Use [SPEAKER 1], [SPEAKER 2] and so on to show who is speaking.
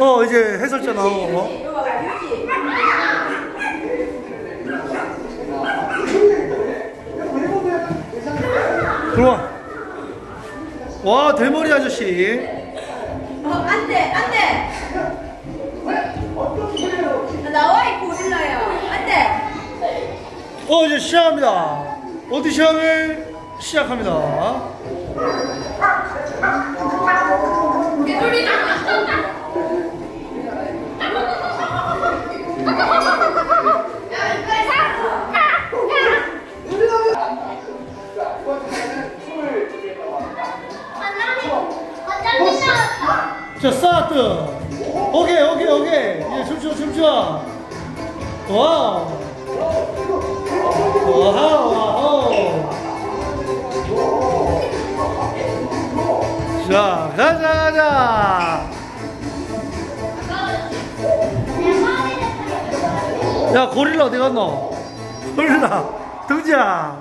[SPEAKER 1] 어 이제 해설자 나오고 들어와 와 대머리 아저씨
[SPEAKER 2] 어, 안 돼, 안 돼. 나와 이 고릴라야. 안 돼.
[SPEAKER 1] 어 이제 시작합니다 오디션을 시작합니다 자 스타트. 오케이 오케이 오케이. 이제 춤춰 춤춰 wow. Wow wow. 자 가자 가자. 야 고릴라 어디 갔노? 고릴라 등장